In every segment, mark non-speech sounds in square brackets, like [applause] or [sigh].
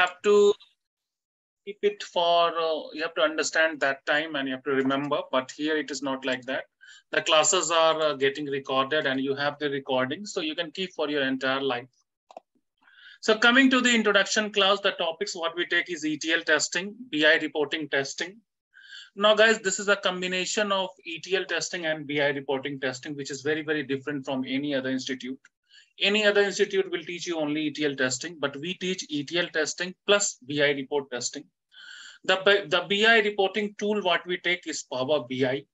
have to keep it for, uh, you have to understand that time and you have to remember, but here it is not like that. The classes are uh, getting recorded and you have the recording, so you can keep for your entire life. So coming to the introduction class, the topics what we take is ETL testing, BI reporting testing. Now guys, this is a combination of ETL testing and BI reporting testing, which is very, very different from any other institute. Any other institute will teach you only ETL testing, but we teach ETL testing plus BI report testing. The, the BI reporting tool what we take is Power BI.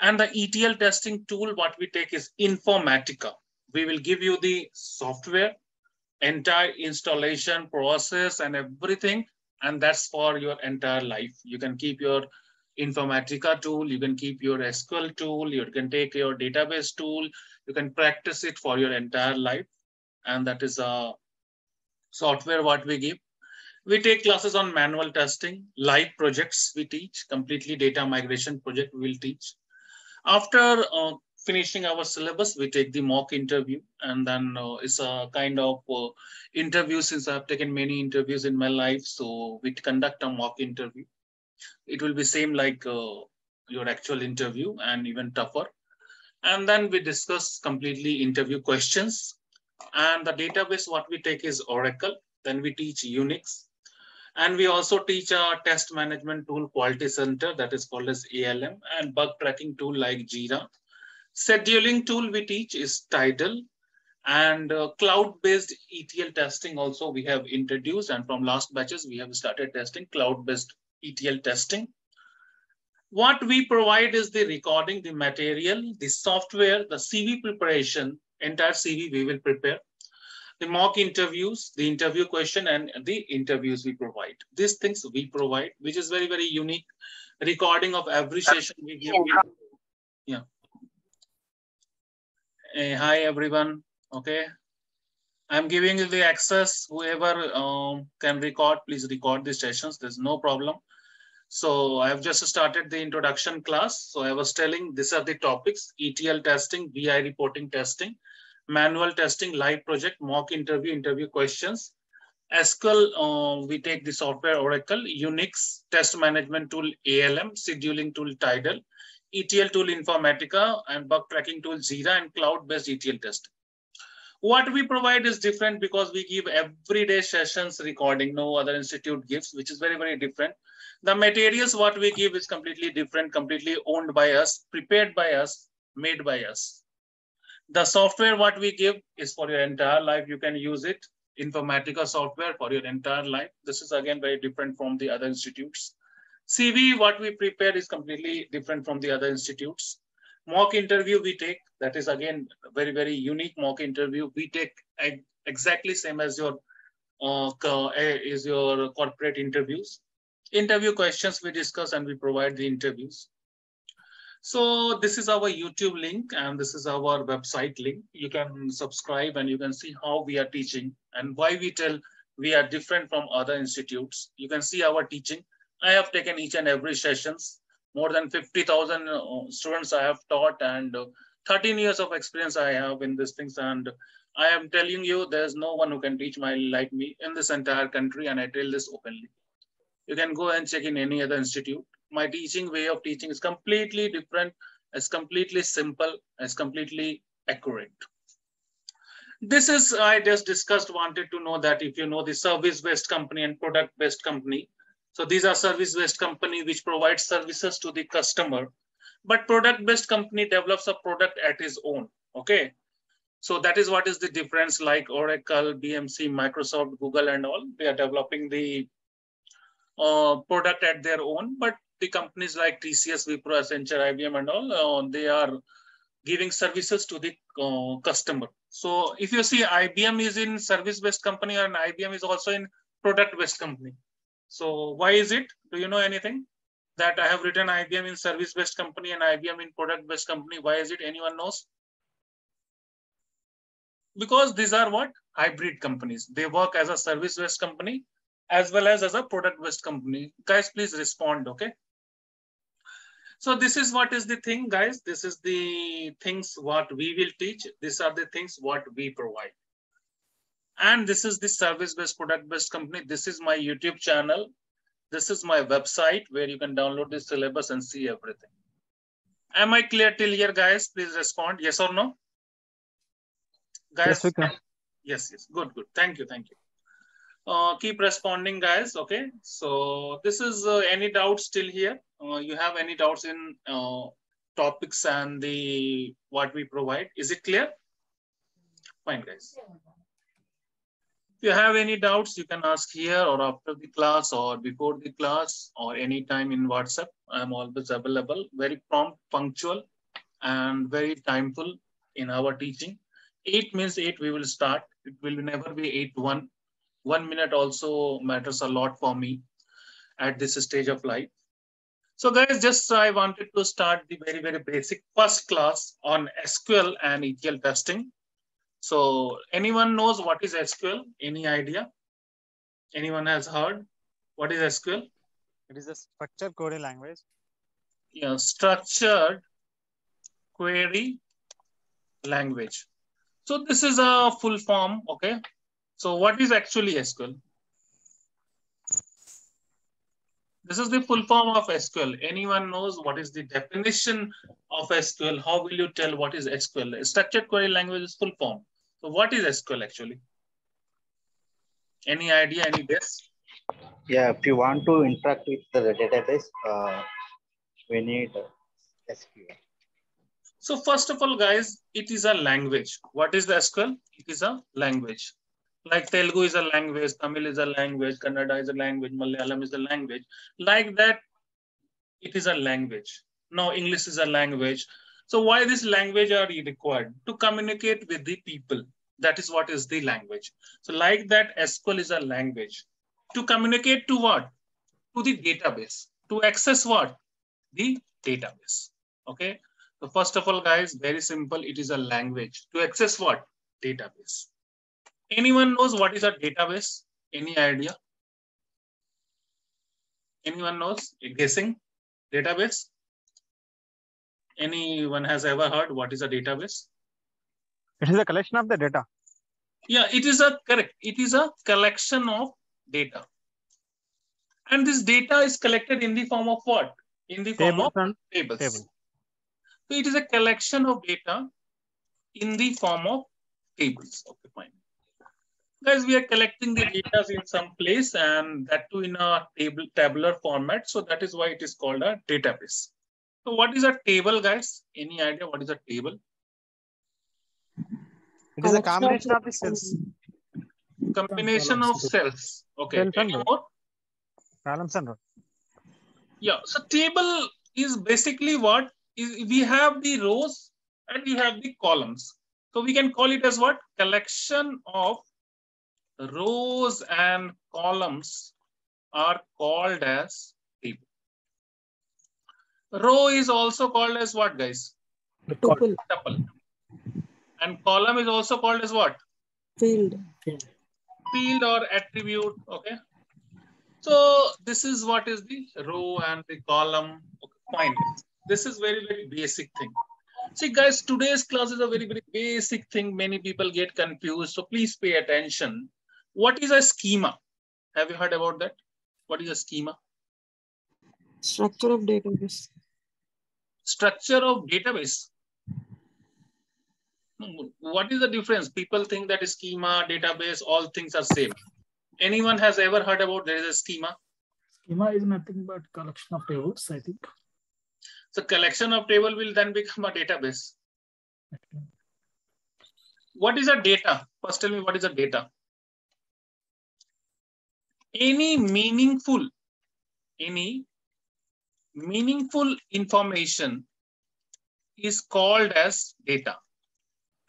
And the ETL testing tool what we take is Informatica. We will give you the software, entire installation process and everything. And that's for your entire life. You can keep your Informatica tool, you can keep your SQL tool, you can take your database tool, you can practice it for your entire life. And that is a software what we give. We take classes on manual testing, live projects we teach, completely data migration project we will teach. After uh, finishing our syllabus, we take the mock interview and then uh, it's a kind of uh, interview since I've taken many interviews in my life. So we conduct a mock interview. It will be same like uh, your actual interview and even tougher. And then we discuss completely interview questions. And the database, what we take is Oracle. Then we teach Unix. And we also teach a test management tool, Quality Center, that is called as ALM, and bug tracking tool like Jira. Scheduling tool we teach is Tidal. And uh, cloud-based ETL testing also we have introduced. And from last batches, we have started testing cloud-based ETL testing. What we provide is the recording, the material, the software, the CV preparation, entire CV we will prepare, the mock interviews, the interview question, and the interviews we provide. These things we provide, which is very, very unique. Recording of every session we give. Yeah. Hey, hi, everyone. Okay. I'm giving you the access. Whoever um, can record, please record the sessions. There's no problem. So I've just started the introduction class. So I was telling these are the topics, ETL testing, BI reporting testing, manual testing, live project, mock interview, interview questions. SQL, uh, we take the software Oracle, Unix, test management tool ALM, scheduling tool Tidal, ETL tool Informatica, and bug tracking tool Jira, and cloud-based ETL testing. What we provide is different because we give everyday sessions recording, no other institute gives, which is very, very different. The materials what we give is completely different, completely owned by us, prepared by us, made by us. The software what we give is for your entire life. You can use it, Informatica software for your entire life. This is again very different from the other institutes. CV, what we prepare is completely different from the other institutes. Mock interview we take, that is again very, very unique mock interview. We take exactly same as your uh, is your corporate interviews interview questions we discuss and we provide the interviews. So this is our YouTube link and this is our website link. You can subscribe and you can see how we are teaching and why we tell we are different from other institutes. You can see our teaching. I have taken each and every sessions. More than 50,000 uh, students I have taught and uh, 13 years of experience I have in these things. And I am telling you, there's no one who can teach my like me in this entire country. And I tell this openly. You can go and check in any other institute. My teaching way of teaching is completely different. It's completely simple. It's completely accurate. This is, I just discussed, wanted to know that if you know the service-based company and product-based company. So these are service-based company which provides services to the customer. But product-based company develops a product at its own, okay? So that is what is the difference like Oracle, BMC, Microsoft, Google and all. They are developing the uh, product at their own, but the companies like TCS, Wipro, Accenture, IBM and all, uh, they are giving services to the uh, customer. So if you see IBM is in service-based company and IBM is also in product-based company. So why is it? Do you know anything? That I have written IBM in service-based company and IBM in product-based company. Why is it? Anyone knows? Because these are what? Hybrid companies. They work as a service-based company as well as as a product-based company. Guys, please respond, okay? So this is what is the thing, guys. This is the things what we will teach. These are the things what we provide. And this is the service-based, product-based company. This is my YouTube channel. This is my website where you can download the syllabus and see everything. Am I clear till here, guys? Please respond, yes or no? Guys, Yes, yes, yes, good, good. Thank you, thank you. Uh, keep responding, guys. Okay, so this is uh, any doubts still here? Uh, you have any doubts in uh, topics and the what we provide? Is it clear? Fine, guys. If you have any doubts, you can ask here or after the class or before the class or anytime in WhatsApp. I'm always available, very prompt, punctual, and very timeful in our teaching. Eight means eight, we will start. It will never be eight one. One minute also matters a lot for me at this stage of life. So guys, just I wanted to start the very, very basic first class on SQL and ETL testing. So anyone knows what is SQL? Any idea? Anyone has heard? What is SQL? It is a structured query language. Yeah, structured query language. So this is a full form, okay? So what is actually SQL? This is the full form of SQL. Anyone knows what is the definition of SQL? How will you tell what is SQL? Structured query language is full form. So what is SQL actually? Any idea, any guess? Yeah, if you want to interact with the database, uh, we need SQL. So first of all, guys, it is a language. What is the SQL? It is a language. Like Telugu is a language, Tamil is a language, Kannada is a language, Malayalam is a language. Like that, it is a language. Now English is a language. So why this language are required? To communicate with the people. That is what is the language. So like that, SQL is a language. To communicate to what? To the database. To access what? The database. Okay. So first of all, guys, very simple. It is a language. To access what? Database. Anyone knows what is a database? Any idea? Anyone knows? A Guessing? Database? Anyone has ever heard what is a database? It is a collection of the data. Yeah, it is a correct. It is a collection of data. And this data is collected in the form of what? In the form Tables of and tables. tables. So it is a collection of data in the form of tables. Okay, fine. Guys, we are collecting the data in some place and that too in a table tabular format. So that is why it is called a database. So what is a table, guys? Any idea what is a table? It is a combination of the cells, Combination of cells. Okay. Cells and Any rows. more? columns and rows. Yeah. So table is basically what is we have the rows and we have the columns. So we can call it as what? Collection of rows and columns are called as table. Row is also called as what, guys? Tuple, Tuple. And column is also called as what? field. field or attribute. Okay. So this is what is the row and the column. Okay, fine. This is very, very basic thing. See, guys, today's class is a very, very basic thing. Many people get confused. So please pay attention. What is a schema? Have you heard about that? What is a schema? Structure of database. Structure of database. What is the difference? People think that schema, database, all things are same. Anyone has ever heard about there is a schema? Schema is nothing but collection of tables, I think. So collection of table will then become a database. What is a data? First tell me what is a data? Any meaningful, any meaningful information is called as data.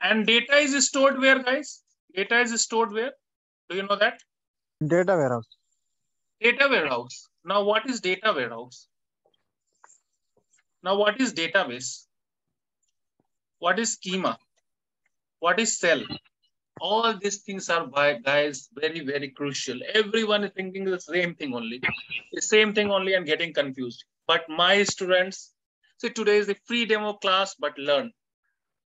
And data is stored where, guys? Data is stored where? Do you know that? Data warehouse. Data warehouse. Now, what is data warehouse? Now, what is database? What is schema? What is cell? All these things are, by guys, very, very crucial. Everyone is thinking the same thing only. The same thing only and getting confused. But my students, see, today is the free demo class, but learn.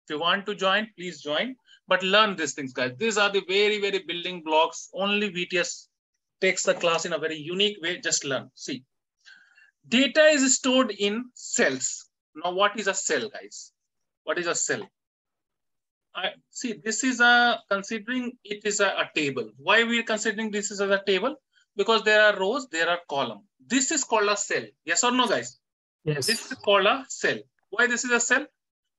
If you want to join, please join. But learn these things, guys. These are the very, very building blocks. Only VTS takes the class in a very unique way. Just learn. See, data is stored in cells. Now, what is a cell, guys? What is a cell? I see this is a considering it is a, a table. Why we are considering this is as a table? Because there are rows, there are column. This is called a cell. Yes or no, guys? Yes. This is called a cell. Why this is a cell?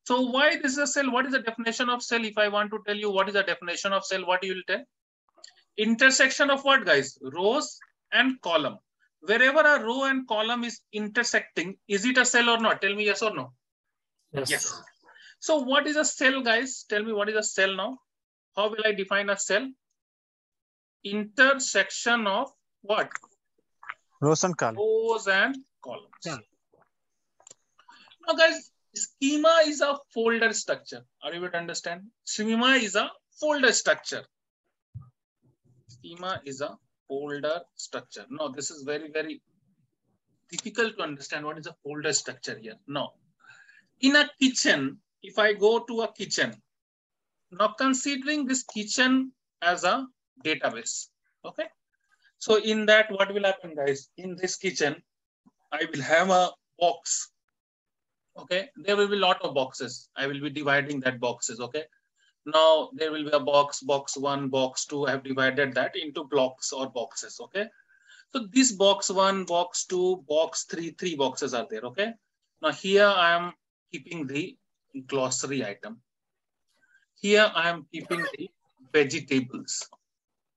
So why this is a cell? What is the definition of cell? If I want to tell you what is the definition of cell, what you will tell? Intersection of what, guys? Rows and column. Wherever a row and column is intersecting, is it a cell or not? Tell me yes or no. Yes. Yes. So what is a cell, guys? Tell me what is a cell now? How will I define a cell? Intersection of what? Rows and columns. Rows and columns. Yeah. Now, guys, schema is a folder structure. Are you able to understand? Schema is a folder structure. Schema is a folder structure. No, this is very, very difficult to understand what is a folder structure here. No. In a kitchen, if I go to a kitchen, now considering this kitchen as a database, okay? So in that, what will happen, guys? In this kitchen, I will have a box. Okay, there will be a lot of boxes. I will be dividing that boxes. Okay, now there will be a box, box one, box two. I have divided that into blocks or boxes. Okay, so this box one, box two, box three, three boxes are there. Okay, now here I am keeping the glossary item. Here I am keeping the vegetables.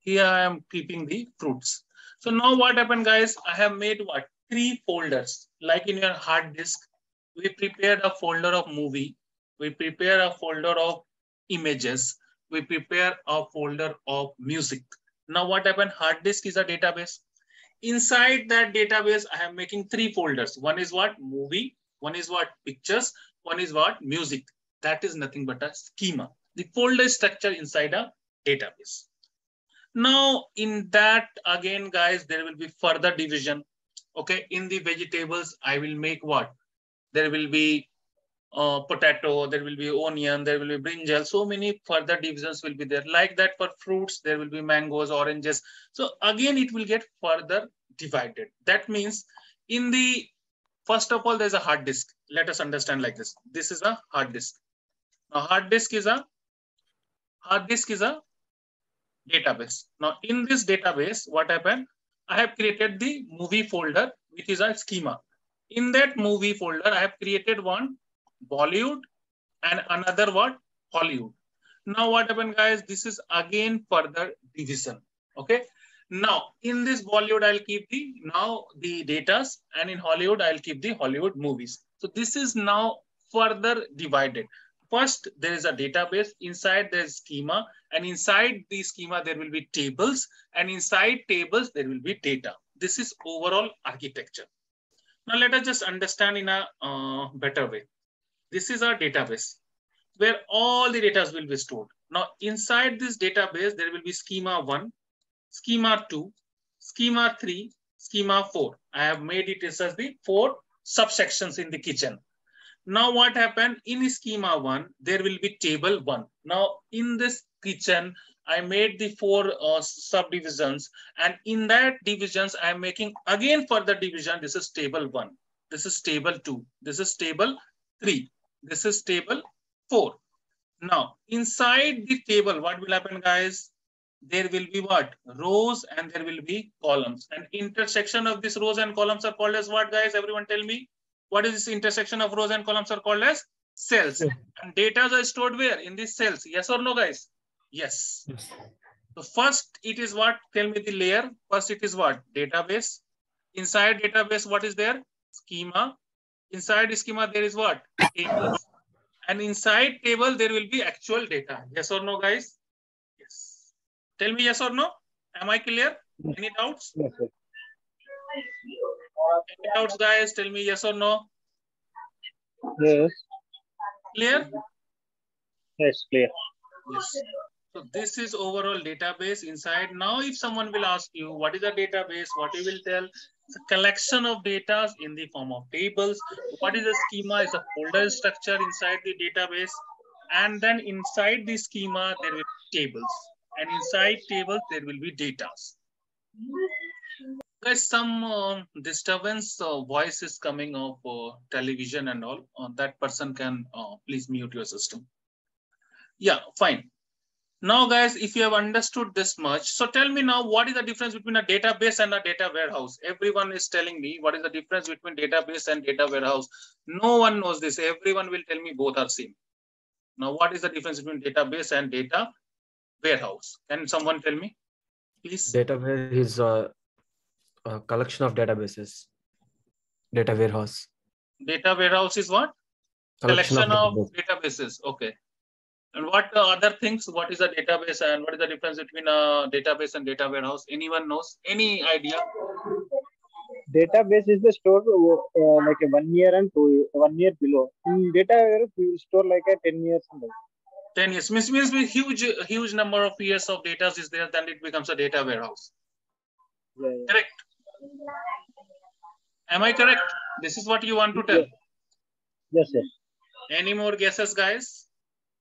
Here I am keeping the fruits. So now what happened, guys? I have made what? Three folders. Like in your hard disk, we prepared a folder of movie. We prepare a folder of images. We prepare a folder of music. Now what happened? Hard disk is a database. Inside that database, I am making three folders. One is what? Movie. One is what? Pictures. One is what? Music. That is nothing but a schema. The folder structure inside a database. Now, in that, again, guys, there will be further division. Okay, in the vegetables, I will make what? There will be uh, potato, there will be onion, there will be brinjal. So many further divisions will be there. Like that for fruits, there will be mangoes, oranges. So again, it will get further divided. That means in the, first of all, there's a hard disk. Let us understand like this. This is a hard disk. Now, hard disk is a, hard disk is a database. Now, in this database, what happened? I have created the movie folder, which is a schema. In that movie folder, I have created one Bollywood and another what? Hollywood. Now, what happened, guys? This is again further division. Okay. Now, in this Bollywood, I'll keep the now the datas, and in Hollywood, I'll keep the Hollywood movies. So this is now further divided. First, there is a database. Inside there's schema, and inside the schema there will be tables, and inside tables there will be data. This is overall architecture. Now let us just understand in a uh, better way. This is our database where all the data will be stored. Now inside this database there will be schema one, schema two, schema three, schema four. I have made it as the four subsections in the kitchen. Now what happened in schema one, there will be table one. Now in this kitchen, I made the four uh, subdivisions and in that divisions, I'm making again further division. This is table one. This is table two. This is table three. This is table four. Now inside the table, what will happen guys? There will be what? Rows and there will be columns and intersection of these rows and columns are called as what guys? Everyone tell me. What is this intersection of rows and columns are called as cells. Yeah. And data are stored where? In these cells. Yes or no, guys? Yes. Yes. So first it is what? Tell me the layer. First it is what? Database. Inside database, what is there? Schema. Inside schema, there is what? Tables. And inside table, there will be actual data. Yes or no, guys? Yes. Tell me yes or no. Am I clear? Any doubts? Yes, sir. Any doubts, guys? Tell me yes or no. Yes, Clear? yes, clear. Yes. So this is overall database inside. Now, if someone will ask you, what is a database? What you will tell? It's a collection of data in the form of tables. What is a schema? It's a folder structure inside the database. And then inside the schema, there will be tables. And inside tables, there will be datas. Guys, some um, disturbance uh, voice is coming of uh, television and all. Uh, that person can uh, please mute your system. Yeah, fine. Now, guys, if you have understood this much, so tell me now, what is the difference between a database and a data warehouse? Everyone is telling me what is the difference between database and data warehouse. No one knows this. Everyone will tell me both are same. Now, what is the difference between database and data warehouse? Can someone tell me, please? Database is a, a collection of databases. Data warehouse. Data warehouse is what? Collection, of, databases. Okay. And what the other things? What is a database and what is the difference between a database and data warehouse? Anyone knows? Any idea? database is the store uh, like a one year and two one year below. In data warehouse, we store like a ten years. And like. 10 years means means with huge huge number of years of data is there then it becomes a data warehouse Yeah, yeah. correct am i correct? This is what you want to tell? Yes, sir. any more guesses guys?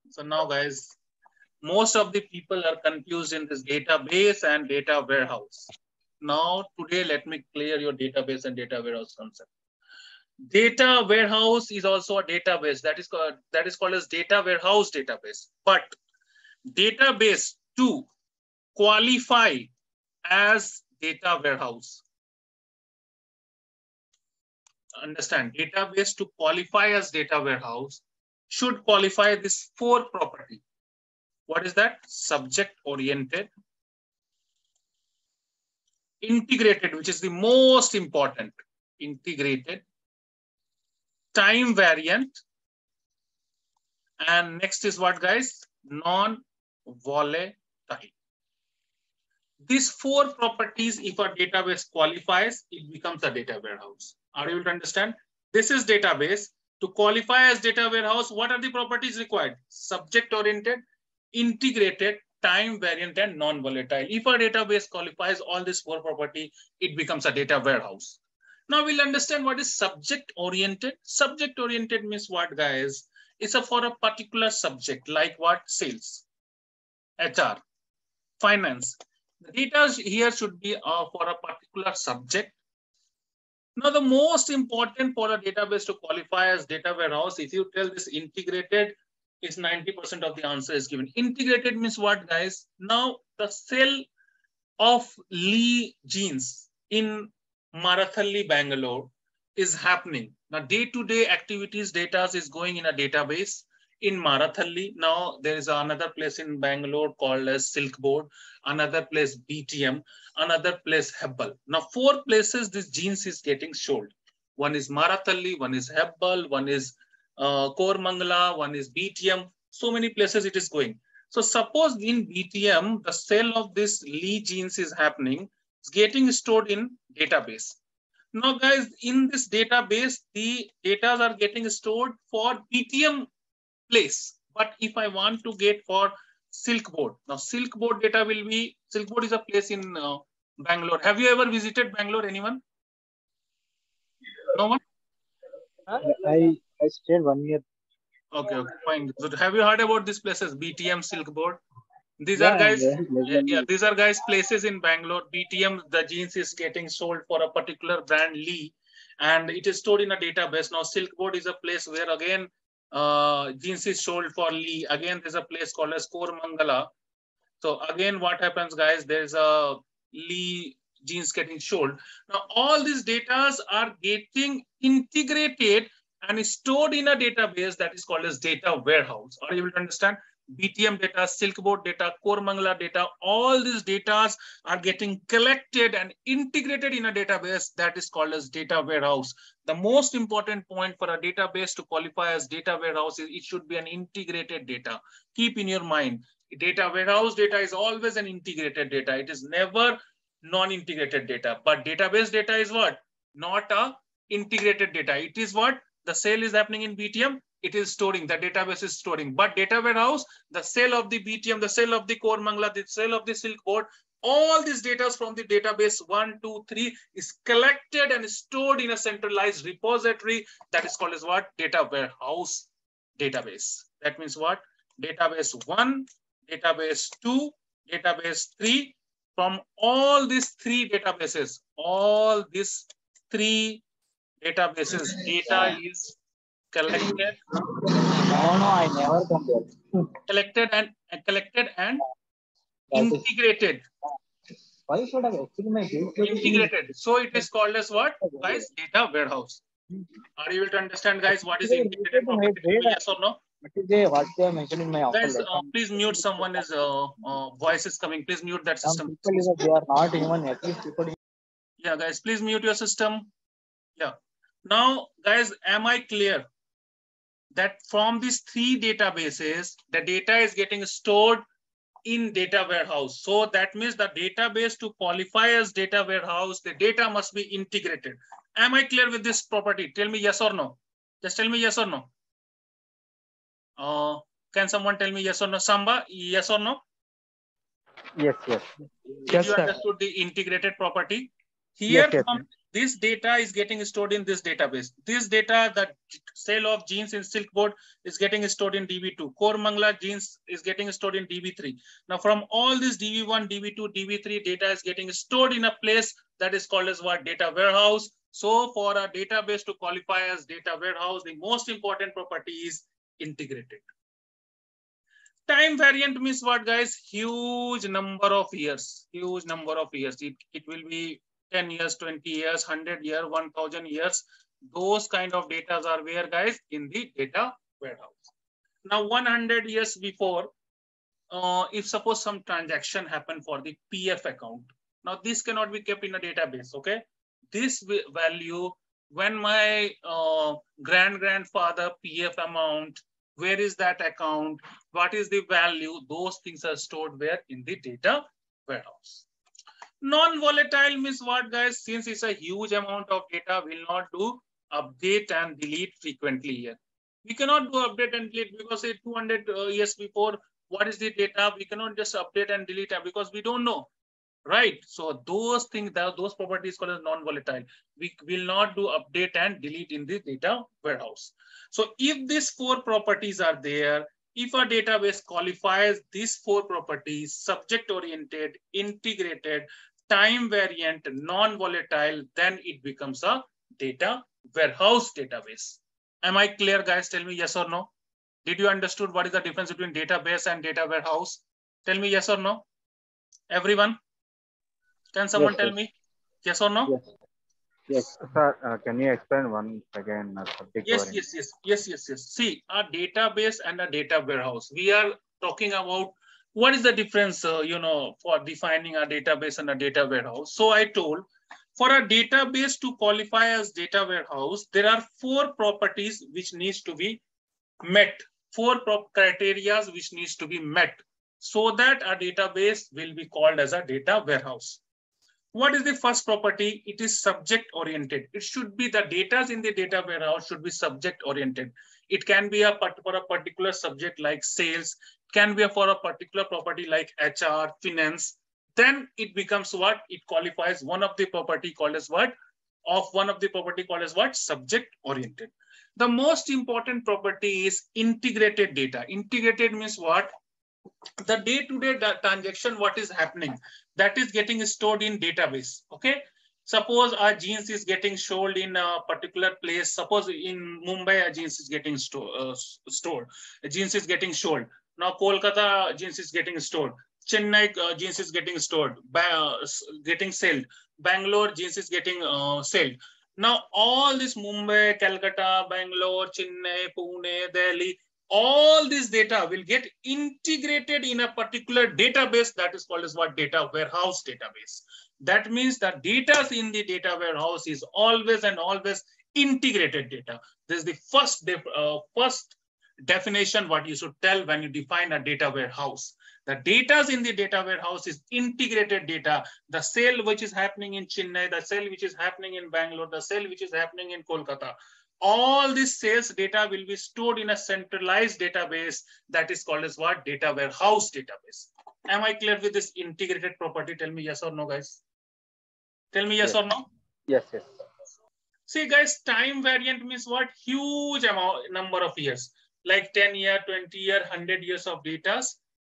So now guys most of the people are confused in this database and data warehouse. Now today let me clear your database and data warehouse concept. Data warehouse is also a database. That is called that is called as data warehouse database. But database to qualify as data warehouse understand database to qualify as data warehouse should qualify this four property what is that subject oriented integrated which is the most important integrated time variant. And next is what guys? Non-volatile. These four properties, if a database qualifies, it becomes a data warehouse. Are you able to understand? This is database. To qualify as data warehouse, what are the properties required? Subject-oriented, integrated, time variant, and non-volatile. If a database qualifies all these four property, it becomes a data warehouse. Now we'll understand what is subject oriented. Subject oriented means what guys? It's a for a particular subject like what sales, HR, finance. The data here should be uh, for a particular subject. Now the most important for a database to qualify as data warehouse, if you tell this integrated, is 90% of the answer is given. Integrated means what guys? Now the cell of Lee jeans in Marathalli, Bangalore is happening. Now, day-to-day -day activities data is going in a database in Marathalli. Now, there is another place in Bangalore called as Silk Board, another place BTM, another place Hebbal. Now, four places this jeans is getting sold. One is Marathalli, one is Hebbal, one is uh, Kormangala, one is BTM. So many places it is going. So suppose in BTM, the sale of this Lee jeans is happening, it's getting stored in database. Now guys, in this database, the data are getting stored for BTM place. But if I want to get for Silk Board, now Silk Board data will be, Silk Board is a place in uh, Bangalore. Have you ever visited Bangalore, anyone? No one? I I stayed one year. Okay, okay, fine. So have you heard about these places, BTM, Silk Board? These Yeah, are guys, yeah, yeah, yeah, these are guys places in Bangalore. BTM, the jeans is getting sold for a particular brand Lee, and it is stored in a database. Now, Silk Board is a place where again, uh, jeans is sold for Lee. Again, there's a place called as Kormangala. So again, what happens, guys? There's a Lee jeans getting sold. Now, all these datas are getting integrated and stored in a database that is called as data warehouse. Are you able to understand? BTM data, Silk Board data, Kormangala data, all these data are getting collected and integrated in a database that is called as data warehouse. The most important point for a database to qualify as data warehouse is it should be an integrated data. Keep in your mind, data warehouse data is always an integrated data. It is never non-integrated data, but database data is what? Not a integrated data. It is what? The sale is happening in BTM, it is storing, the database is storing. But data warehouse, the sale of the BTM, the sale of the Kormangala, the sale of the Silk Board, all these data from the database one, two, three is collected and stored in a centralized repository that is called as what? Data warehouse database. That means what? database one, database two, database three. From all these three databases, all these three databases, data is collected, No, no, I never there. collected and and collected and integrated. Why should I actually my date? Integrated. So it is called as what? Guys, data warehouse. Are you able to understand, guys, what is integrated property? Yes or no? What is the what they are mentioned in my offer Guys, uh, please mute someone is uh, uh, voice is coming. Please mute that Some system. people they are not even at least people. Yeah, guys, please mute your system. Yeah. Now, guys, am I clear that from these three databases, the data is getting stored in data warehouse. So that means the database to qualify as data warehouse, the data must be integrated. Am I clear with this property? Tell me yes or no. Just tell me yes or no. Uh, can someone tell me yes or no? Samba, yes or no? Yes, yes. Did Yes, you sir. understood the integrated property? Here, Yes, yes, this data is getting stored in this database. This data, the sale of jeans in Silk Board is getting stored in DB2. Kormangala jeans is getting stored in DB3. Now, from all this DB1, DB2, DB3 data is getting stored in a place that is called as what? Data warehouse. So for a database to qualify as data warehouse, the most important property is integrated. Time variant means what, guys? Huge number of years. Huge number of years. It, it will be 10 years, 20 years, 100 years, 1000 years. Those kind of data are where, guys? In the data warehouse. Now, 100 years before, uh, if suppose some transaction happened for the PF account. Now, this cannot be kept in a database, okay? This value, when my uh, grand grandfather PF amount, where is that account? What is the value? Those things are stored where? In the data warehouse. Non-volatile means what, guys? Since it's a huge amount of data, we'll not do update and delete frequently here. We cannot do update and delete because say 200 uh, years before, what is the data? We cannot just update and delete because we don't know, right? So those things, tho- those properties called as non-volatile. We will not do update and delete in the data warehouse. So if these four properties are there, if a database qualifies these four properties, subject-oriented, integrated, time variant, non-volatile, then it becomes a data warehouse database. Am I clear, guys? Tell me yes or no. Did you understood what is the difference between database and data warehouse? Tell me yes or no. Everyone, can someone Yes, tell yes. me yes or no? Yes. Yes, sir. Uh, can you explain once again uh, subject Yes, yes, yes, yes, yes, yes. See, a database and a data warehouse. We are talking about what is the difference, uh, you know, for defining a database and a data warehouse. So I told for a database to qualify as data warehouse, there are four properties which needs to be met, four criterias which needs to be met so that a database will be called as a data warehouse. What is the first property? It is subject oriented. It should be the data in the data warehouse should be subject oriented. It can be a for a particular subject like sales, can be for a particular property like HR, finance. Then it becomes what? It qualifies one of the property called as what? Of one of the property called as what? Subject oriented. The most important property is integrated data. Integrated means what? The day-to-day da- transaction, what is happening? That is getting stored in database. Okay. Suppose our jeans is getting sold in a particular place. Suppose in Mumbai, a jeans is getting sto- uh, stored. A jeans is getting sold. Now Kolkata jeans is getting stored. Chennai uh, jeans is getting stored, uh, getting sold. Bangalore jeans is getting uh, sold. Now all this Mumbai, Calcutta, Bangalore, Chennai, Pune, Delhi, all this data will get integrated in a particular database that is called as what data warehouse database. That means the data in the data warehouse is always and always integrated data. This is the first, uh, first definition what you should tell when you define a data warehouse. The data in the data warehouse is integrated data. The sale which is happening in Chennai, the sale which is happening in Bangalore, the sale which is happening in Kolkata. All this sales data will be stored in a centralized database that is called as what? Data warehouse database. Am I clear with this integrated property? Tell me yes or no, guys. Tell me yes Yes. or no. Yes, yes. See, guys, time variant means what? Huge amount number of years. like 10 year, 20 year, 100 years of data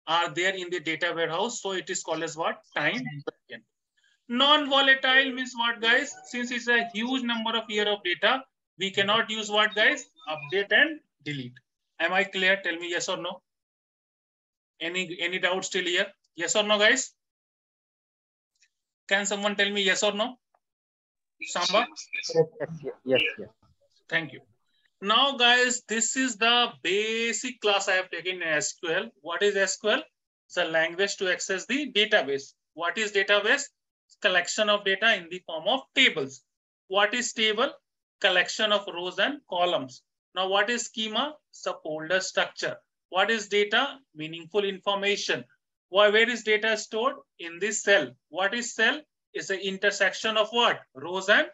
are there in the data warehouse. So it is called as what? Time variant. Non-volatile means what guys? Since it's a huge number of year of data, we cannot use what guys? Update and delete. Am I clear? Tell me yes or no. Any, any doubt still here? Yes or no guys? Can someone tell me yes or no? Samba? Yes, yes, yes, yes. Thank you. Now, guys, this is the basic class I have taken in SQL. What is SQL? It's a language to access the database. What is database? Collection of data in the form of tables. What is table? Collection of rows and columns. Now, what is schema? It's a folder structure. What is data? Meaningful information. Why, where is data stored? In this cell. What is cell? It's the intersection of what? Rows and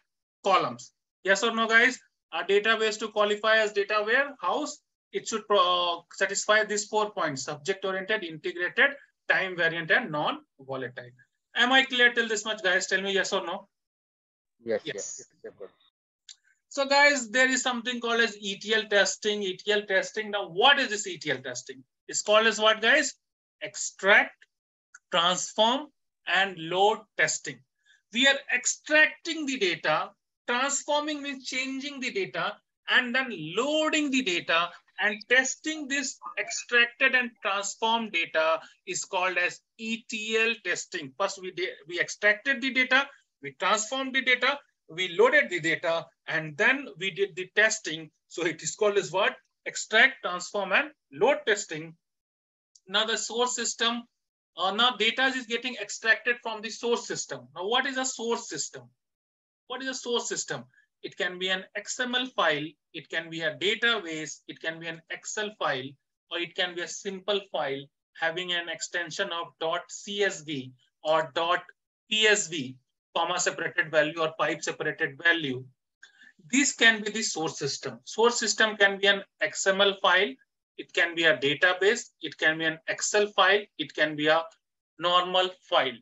columns. Yes or no, guys? A database to qualify as data warehouse, it should uh, satisfy these four points, subject-oriented, integrated, time variant, and non-volatile. Am I clear till this much, guys? Tell me yes or no. Yes, Yes. yes. yes, good. So guys, there is something called as ETL testing, ETL testing. Now, what is this ETL testing? It's called as what, guys? Extract, transform, and load testing. We are extracting the data, transforming means changing the data, and then loading the data and testing this extracted and transformed data is called as ETL testing. First, we, we extracted the data, we transformed the data, we loaded the data, and then we did the testing. So it is called as what? Extract, transform, and load testing. Now the source system, uh, now data is getting extracted from the source system. Now what is a source system? What is a source system? It can be an XML file, it can be a database, it can be an Excel file, or it can be a simple file having an extension of .csv or .psv, comma separated value or pipe separated value. This can be the source system. Source system can be an XML file, it can be a database, it can be an Excel file, it can be a normal file.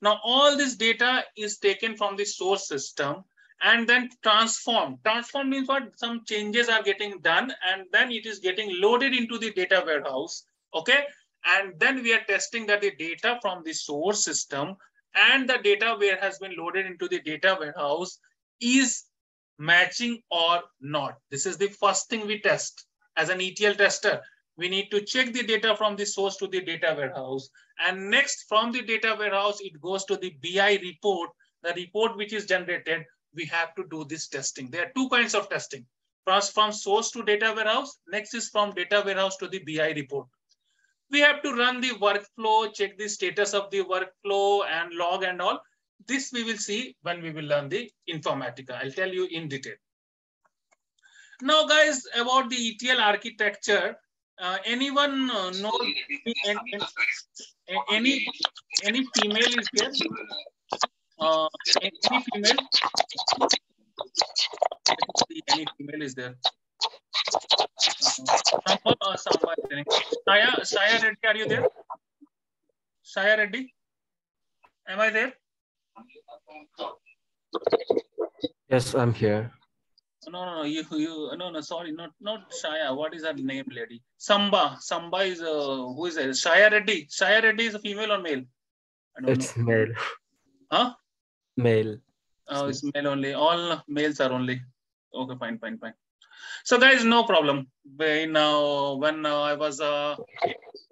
Now, all this data is taken from the source system and then transformed. Transform means what? Some changes are getting done and then it is getting loaded into the data warehouse. Okay. And then we are testing that the data from the source system and the data where has been loaded into the data warehouse is matching or not. This is the first thing we test as an ETL tester. We need to check the data from the source to the data warehouse. And next from the data warehouse, it goes to the BI report, the report which is generated. We have to do this testing. There are two kinds of testing. First from source to data warehouse. Next is from data warehouse to the BI report. We have to run the workflow, check the status of the workflow and log and all. This we will see when we will learn the Informatica. I'll tell you in detail. Now, guys, about the ETL architecture, uh, anyone uh, know any, any any female is there? Uh, any female? Let me see, Any female is there? Are you there? Shaya Reddy, am I there? Yes, I'm here. No, no, no, you, you, no, no, sorry, not, not Shaya. What is her name, lady? Samba. Samba is, uh, who is it? Shaya Reddy. Shaya Reddy is a female or male? I don't It's know. male. Huh? Male. Oh, it's male only. All males are only. Okay, fine, fine, fine. So, guys, no problem. When, now, when uh, I was a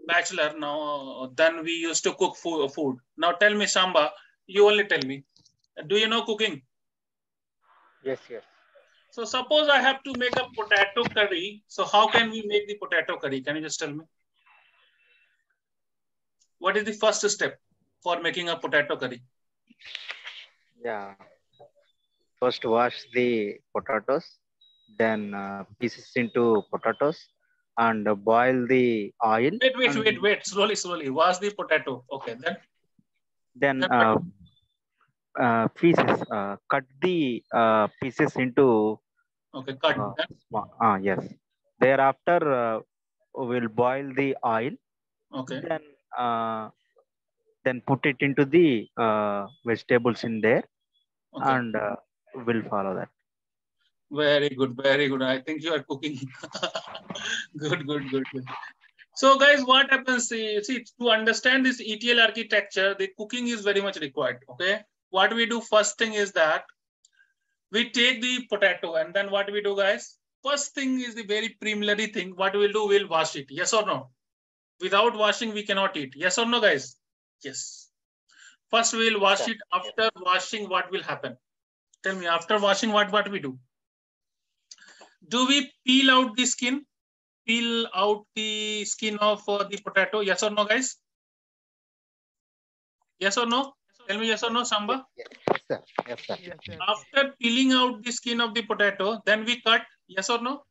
bachelor, now, then we used to cook food. food. Now, tell me, Samba, you only tell me. Do you know cooking? Yes, yes. So suppose I have to make a potato curry. So how can we make the potato curry? Can you just tell me? What is the first step for making a potato curry? Yeah. First wash the potatoes, then uh, pieces into potatoes and uh, boil the oil. Wait, wait, wait, wait. Slowly, slowly. Wash the potato. Okay, then Then Then uh, uh, pieces, uh, cut the uh, pieces into, okay, cut. uh, ah, yes. Thereafter, uh, we'll boil the oil, okay, then uh, then put it into the uh, vegetables in there okay. and uh, we'll follow that. Very good, very good. I think you are cooking. [laughs] good, good, good, good. So guys, what happens, see, see, to understand this ETL architecture, the cooking is very much required, okay? What we do first thing is that we take the potato and then what we do guys? First thing is the very preliminary thing. What we'll do, we'll wash it, yes or no? Without washing, we cannot eat, yes or no guys? Yes. First we'll wash it. After washing, what will happen? Tell me, after washing, what, what we do? Do we peel out the skin? peel out the skin of uh, the potato? Yes or no, guys? Yes or no? Tell me yes or no, Samba. Yes, sir. Yes, sir. Yes, yes. After peeling out the skin of the potato, then we cut. Yes or no?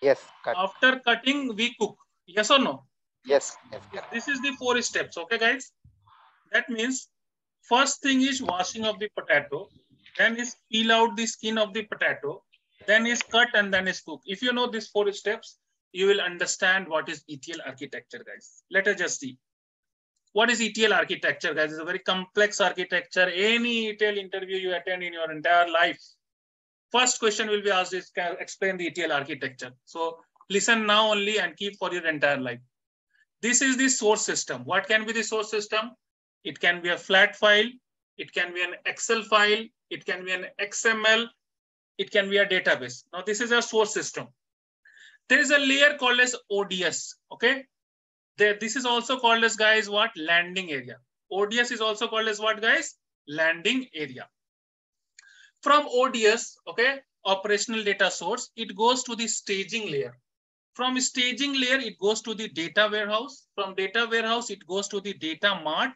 Yes, cut. After cutting, we cook. Yes or no? Yes, yes, correct. This is the four steps. Okay, guys. That means first thing is washing of the potato. Then is peel out the skin of the potato. Then is cut and then is cook. If you know these four steps, you will understand what is ETL architecture, guys. Let us just see. What is ETL architecture, guys? It's a very complex architecture. Any ETL interview you attend in your entire life, first question will be asked is, can explain the ETL architecture. So listen now only and keep for your entire life. This is the source system. What can be the source system? It can be a flat file. It can be an Excel file. It can be an XML. It can be a database. Now this is a source system there is a layer called as ODS. Okay. There, this is also called as guys what landing area. ODS is also called as what guys landing area. From ODS, okay, operational data source, it goes to the staging layer. From staging layer, it goes to the data warehouse. From data warehouse, it goes to the data mart.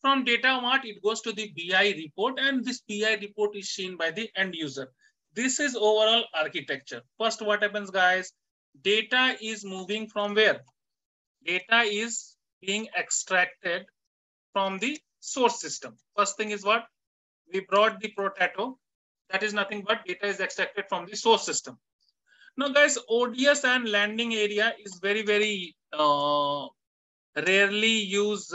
From data mart, it goes to the BI report, and this BI report is seen by the end user. This is overall architecture. First, what happens, guys? data is moving from where? Data is being extracted from the source system. First thing is what? We brought the Protato. That is nothing but data is extracted from the source system. Now guys, ODS and landing area is very, very uh, rarely used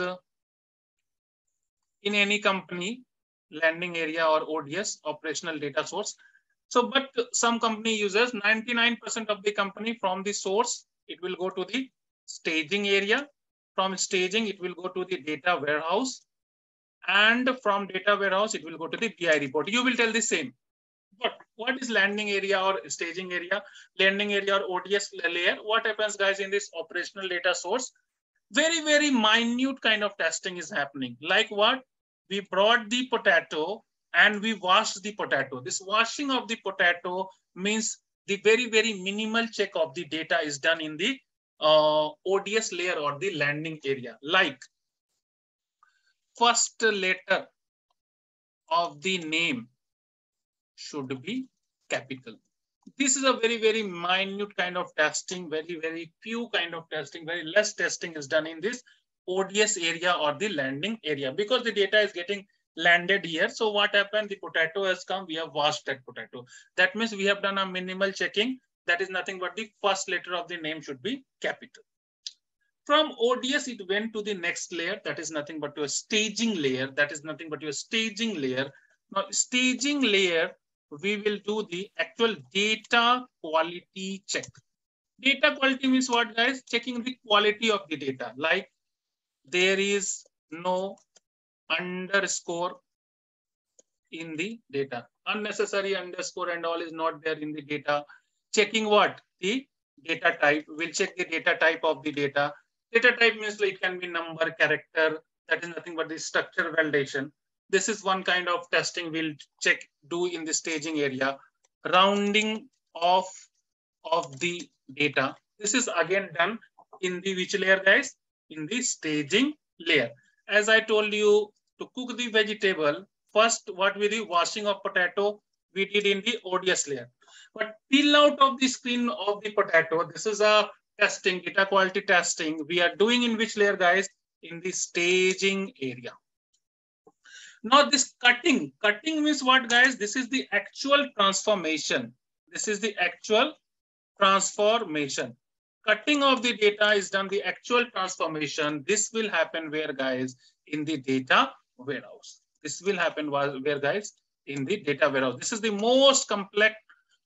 in any company, landing area or ODS, operational data source. So, but some company uses 99% of the company from the source, it will go to the staging area. From staging, it will go to the data warehouse. And from data warehouse, it will go to the BI report. You will tell the same. But what is landing area or staging area, landing area or ODS layer? What happens guys in this operational data source? Very, very minute kind of testing is happening. Like what? We brought the potato and we wash the potato. This washing of the potato means the very, very minimal check of the data is done in the uh, ODS layer or the landing area. Like first letter of the name should be capital. This is a very, very minute kind of testing, very, very few kind of testing, very less testing is done in this ODS area or the landing area because the data is getting landed here. So what happened? The potato has come. We have washed that potato. That means we have done a minimal checking. That is nothing but the first letter of the name should be capital. From ODS, it went to the next layer. That is nothing but your staging layer. That is nothing but your staging layer. Now, staging layer, we will do the actual data quality check. Data quality means what, guys? Checking the quality of the data. Like there is no underscore in the data. Unnecessary underscore and all is not there in the data. Checking what? The data type. We'll check the data type of the data. Data type means it can be number, character. That is nothing but the structure validation. This is one kind of testing we'll check, do in the staging area. Rounding off of the data. This is again done in the which layer, guys? In the staging layer. As I told you, to cook the vegetable, first what we do, washing of potato, we did in the ODS layer. But peel out of the skin of the potato, this is a testing, data quality testing. We are doing in which layer, guys? In the staging area. Now this cutting, cutting means what, guys? This is the actual transformation. This is the actual transformation. Cutting of the data is done the actual transformation. This will happen where, guys? In the data warehouse. This will happen where guys in the data warehouse. This is the most complex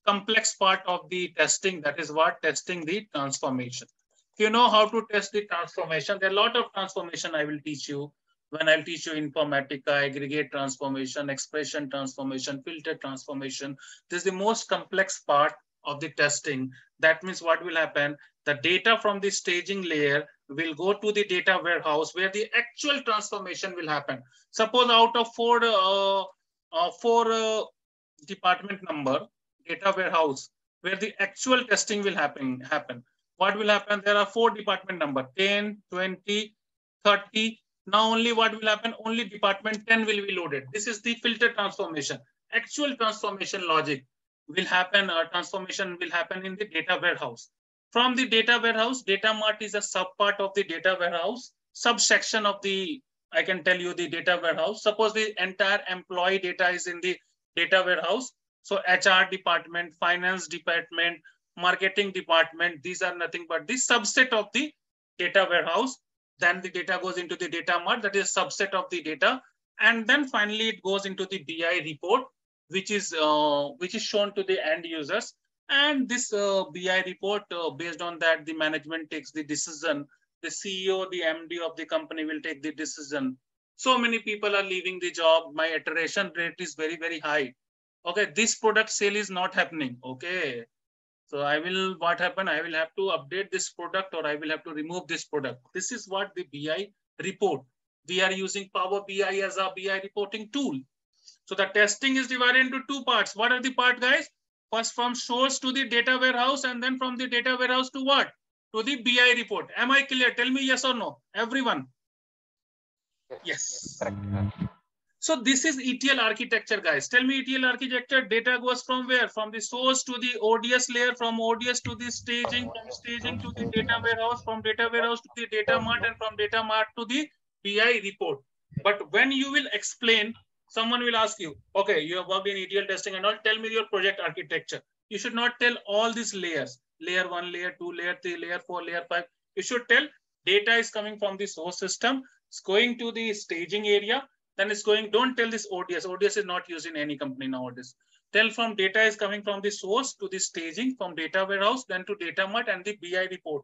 complex part of the testing. That is what testing the transformation. If you know how to test the transformation, there are a lot of transformation I will teach you when I'll teach you Informatica, aggregate transformation, expression transformation, filter transformation. This is the most complex part of the testing. That means what will happen? The data from the staging layer will go to the data warehouse where the actual transformation will happen. Suppose out of four, uh, uh, four uh, department number data warehouse where the actual testing will happen, happen. What will happen? There are four department number 10, 20, 30. Now only what will happen? Only department 10 will be loaded. This is the filter transformation. Actual transformation logic will happen, uh, transformation will happen in the data warehouse. From the data warehouse, data mart is a subpart of the data warehouse, subsection of the, I can tell you the data warehouse. Suppose the entire employee data is in the data warehouse. So HR department, finance department, marketing department, these are nothing but the subset of the data warehouse. Then the data goes into the data mart, that is subset of the data. And then finally it goes into the BI report, which is, uh, which is shown to the end users. And this uh, BI report, uh, based on that, the management takes the decision. The CEO, the MD of the company will take the decision. So many people are leaving the job. My iteration rate is very, very high. Okay, this product sale is not happening. Okay. So I will, what happen? I will have to update this product or I will have to remove this product. This is what the BI report. We are using Power BI as a BI reporting tool. So the testing is divided into two parts. What are the part guys? First from source to the data warehouse and then from the data warehouse to what? To the BI report. Am I clear? Tell me yes or no. Everyone. Yes. So this is ETL architecture, guys. Tell me ETL architecture, data goes from where? From the source to the ODS layer, from ODS to the staging, from staging to the data warehouse, from data warehouse to the data mart, and from data mart to the BI report. But when you will explain, someone will ask you, okay, you have worked in ETL testing and all, tell me your project architecture. You should not tell all these layers, layer one, layer two, layer three, layer four, layer five. You should tell data is coming from the source system, it's going to the staging area, then it's going, don't tell this ODS. ODS is not used in any company nowadays. Tell from data is coming from the source to the staging, from data warehouse, then to data mart and the BI report.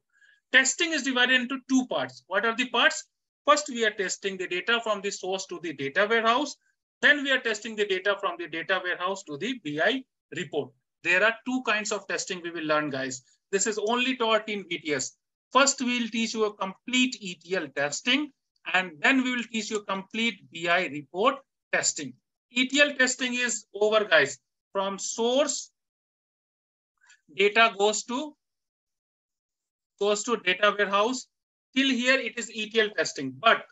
Testing is divided into two parts. What are the parts? First, we are testing the data from the source to the data warehouse. Then we are testing the data from the data warehouse to the BI report. There are two kinds of testing we will learn, guys. This is only taught in VTS. First, we'll teach you a complete ETL testing, and then we will teach you complete BI report testing. ETL testing is over, guys. From source, data goes to goes to data warehouse. Till here, it is ETL testing. But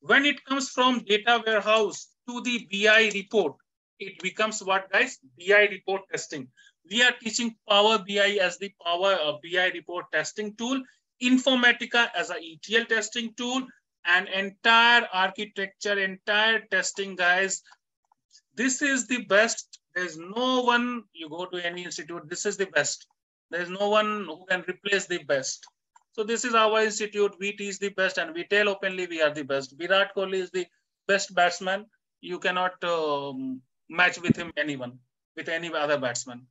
when it comes from data warehouse to the BI report, it becomes what, guys? BI report testing. We are teaching Power BI as the Power uh, BI report testing tool, Informatica as a ETL testing tool, and entire architecture, entire testing, guys. This is the best. There's no one, you go to any institute, this is the best. There's no one who can replace the best. So this is our institute. We teach the best and we tell openly we are the best. Virat Kohli is the best batsman. You cannot um, match with him anyone, with any other batsman.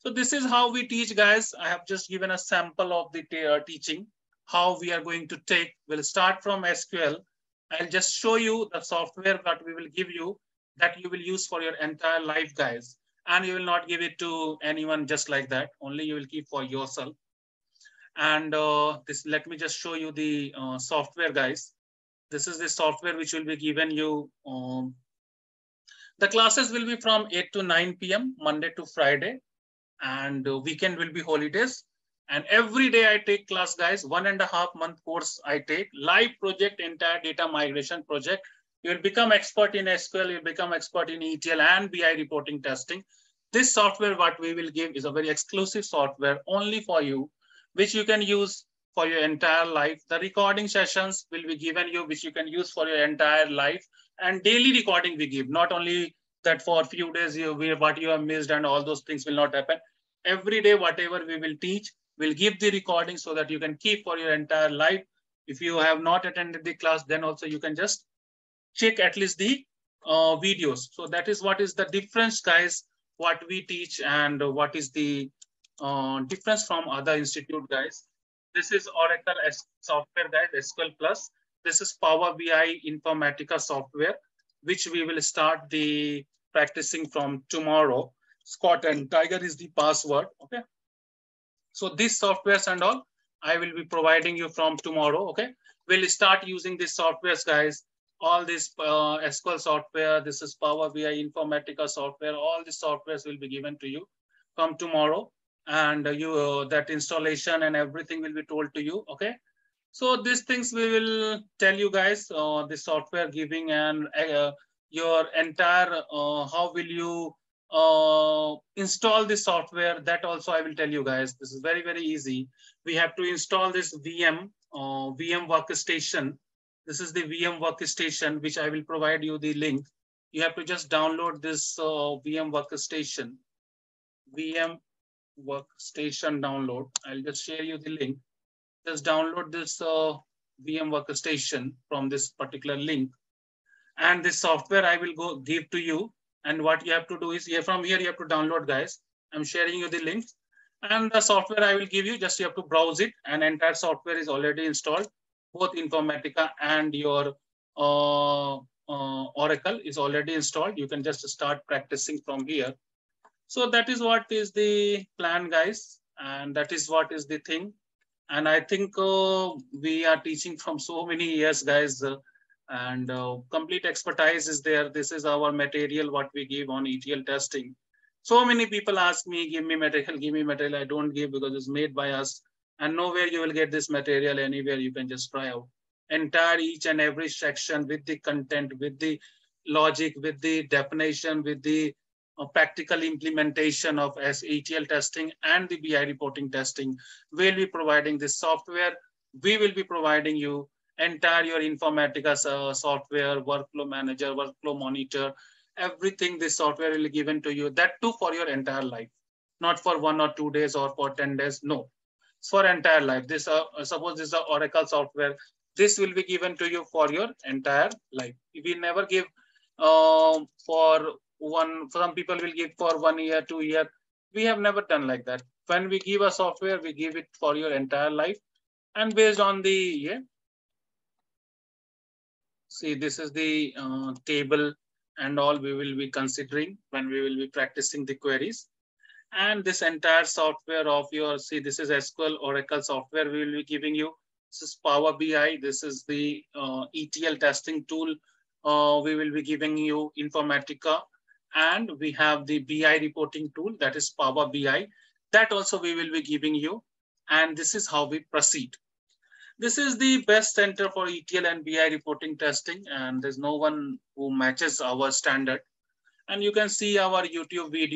So this is how we teach guys. I have just given a sample of the uh, teaching, how we are going to take. We'll start from SQL. I'll just show you the software that we will give you that you will use for your entire life guys. And you will not give it to anyone just like that. Only you will keep for yourself. And uh, this, let me just show you the uh, software guys. This is the software which will be given you. Um, the classes will be from 8 to 9 p.m. Monday to Friday and weekend will be holidays. And every day I take class, guys, one and a half month course I take, live project, entire data migration project. You'll become expert in SQL, you'll become expert in ETL and BI reporting testing. This software, what we will give is a very exclusive software only for you, which you can use for your entire life. The recording sessions will be given you, which you can use for your entire life. And daily recording we give, not only that for a few days you what you have missed and all those things will not happen. Every day, whatever we will teach, we'll give the recording so that you can keep for your entire life. If you have not attended the class, then also you can just check at least the uh, videos. So that is what is the difference, guys, what we teach and what is the uh, difference from other institute guys. This is Oracle software guys, SQL Plus. This is Power BI Informatica software, which we will start the practicing from tomorrow. Scott and Tiger is the password, okay? So these softwares and all, I will be providing you from tomorrow, okay? We'll start using these softwares, guys. All this uh, SQL software, this is Power BI Informatica software, all the softwares will be given to you from tomorrow. And you uh, that installation and everything will be told to you, okay? So these things we will tell you guys, uh, the software giving and uh, your entire, uh, how will you uh, install the software that also I will tell you guys. This is very, very easy. We have to install this VM, uh, VM workstation. This is the VM workstation, which I will provide you the link. You have to just download this uh, VM workstation, VM workstation download. I'll just share you the link. Just download this uh, VM workstation from this particular link. And this software I will go give to you and what you have to do is here from here, you have to download guys. I'm sharing you the link and the software I will give you, just you have to browse it and entire software is already installed. Both Informatica and your uh, uh, Oracle is already installed. You can just start practicing from here. So that is what is the plan guys. And that is what is the thing. And I think uh, we are teaching from so many years guys uh, and uh, complete expertise is there. This is our material, what we give on ETL testing. So many people ask me, give me material, give me material. I don't give because it's made by us. And nowhere you will get this material anywhere. You can just try out entire each and every section with the content, with the logic, with the definition, with the practical implementation of as ETL testing and the BI reporting testing. We'll be providing this software. We will be providing you entire your Informatica uh, software, workflow manager, workflow monitor, everything this software will be given to you. That too for your entire life, not for one or two days or for 10 days. No, it's for entire life. This uh, suppose this is a Oracle software. This will be given to you for your entire life. We never give uh, for one. Some people will give for one year, two year. We have never done like that. When we give a software, we give it for your entire life, and based on the yeah, see this is the uh, table and all we will be considering when we will be practicing the queries and this entire software of your see this is sql oracle software we will be giving you this is power bi this is the uh, etl testing tool uh, we will be giving you informatica and we have the bi reporting tool that is power bi that also we will be giving you and this is how we proceed this is the best center for ETL and BI reporting testing, and there's no one who matches our standard. And you can see our YouTube video.